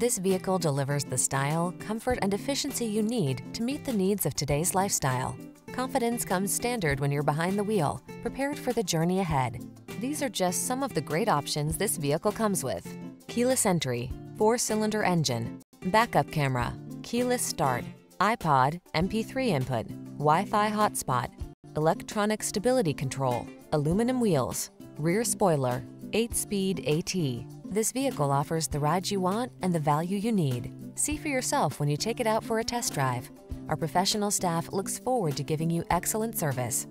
This vehicle delivers the style, comfort, and efficiency you need to meet the needs of today's lifestyle. Confidence comes standard when you're behind the wheel, prepared for the journey ahead. These are just some of the great options this vehicle comes with. Keyless entry, four-cylinder engine, backup camera, keyless start, iPod, MP3 input, Wi-Fi hotspot, electronic stability control, aluminum wheels, rear spoiler, 8-speed AT. This vehicle offers the ride you want and the value you need. See for yourself when you take it out for a test drive. Our professional staff looks forward to giving you excellent service.